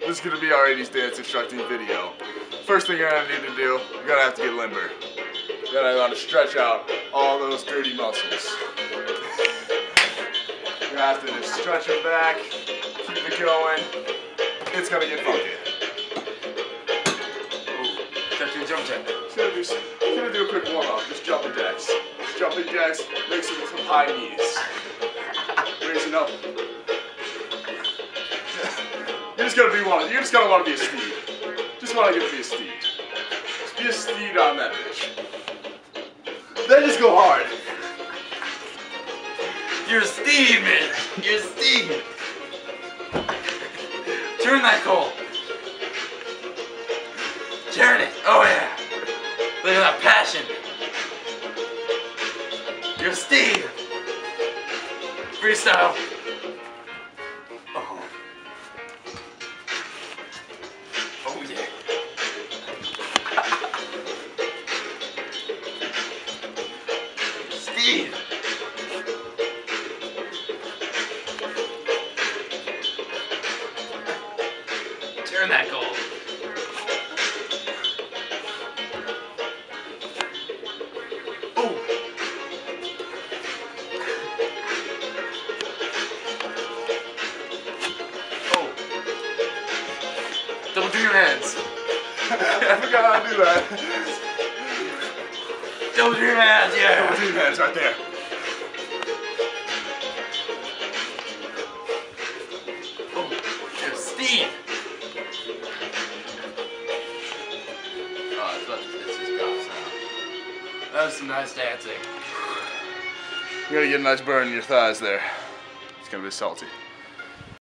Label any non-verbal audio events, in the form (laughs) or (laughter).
this is gonna be our 80s dance instructing video. First thing you're gonna need to do, you're gonna have to get limber. You're gonna want to stretch out all those dirty muscles. You're gonna have to just stretch them back, keep it going. It's gonna get funky. Touching jump jack. Just gonna do, s- gonna do a quick warm up, just jumping jacks. Just jumping jacks, mixing with some high knees. Raising up. Just gonna be one. You're just gonna want to be a steed. Just want to get to be a steed. Just be a steed on that bitch. Then just go hard. You're Steve, man. You're Steve. Turn that coal. Turn it. Oh yeah. Look at that passion. You're Steve. Freestyle. Steve. Turn that goal. Oh. Double do your hands. (laughs) I forgot how to do that. Do your hands, yeah. Two hands right there. Oh, you're Steve. Oh, it's about to piss his guts now. That was some nice dancing. You gotta get a nice burn in your thighs there. It's gonna be salty.